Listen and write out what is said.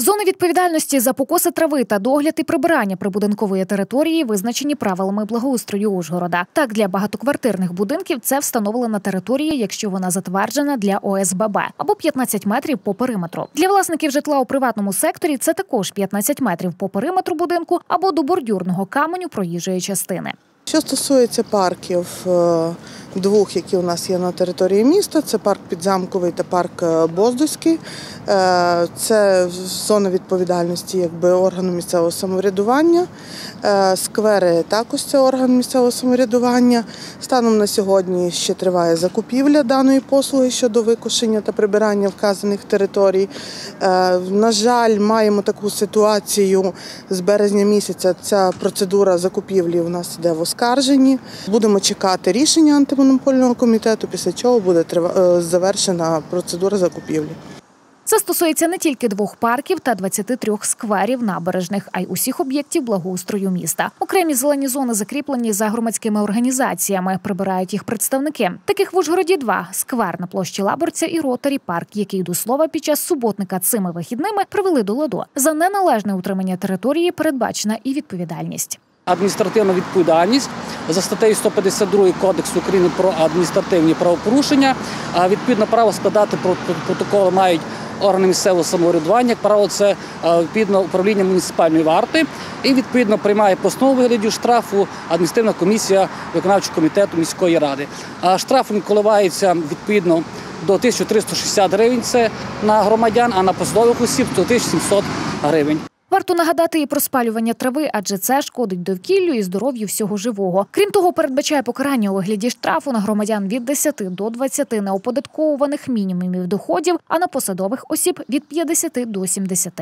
Зони відповідальності за покоси трави та догляд і прибирання прибудинкової території визначені правилами благоустрою Ужгорода. Так, для багатоквартирних будинків це встановили на території, якщо вона затверджена для ОСББ, або 15 метрів по периметру. Для власників житла у приватному секторі це також 15 метрів по периметру будинку або до бордюрного каменю проїжджої частини. Що стосується парків е, двох, які у нас є на території міста, це парк Підзамковий та парк е, Боздуський. Е, Це зона відповідальності якби органу місцевого самоврядування. Е, Сквери також це орган місцевого самоврядування. Станом на сьогодні ще триває закупівля даної послуги щодо викошення та прибирання вказаних територій. На жаль, маємо таку ситуацію з березня місяця. Ця процедура закупівлі у нас йде в оскарженні. Будемо чекати рішення антимонопольного комітету, після чого буде е, завершена процедура закупівлі. Це стосується не тільки двох парків та 23 скверів набережних, а й усіх об'єктів благоустрою міста. Окремі зелені зони закріплені за громадськими організаціями. Прибирають їх представники. Таких в Ужгороді два сквер на площі Лаборця і Ротарі парк, який до слова під час суботника цими вихідними привели до ладу. За неналежне утримання території передбачена і відповідальність. Адміністративна відповідальність за статтею 152 Кодексу України про адміністративні правопорушення. Відповідно право складати про- про- протоколи мають органи місцевого самоврядування. Як правило, це е, відповідно управління муніципальної варти і відповідно приймає постанову вигляді штрафу адміністративна комісія виконавчого комітету міської ради. Штраф коливається відповідно до 1360 гривень. Це на громадян, а на посадових осіб до 1700 гривень. Варто нагадати і про спалювання трави, адже це шкодить довкіллю і здоров'ю всього живого. Крім того, передбачає покарання у вигляді штрафу на громадян від 10 до 20 неоподатковуваних мінімумів доходів, а на посадових осіб від 50 до 70.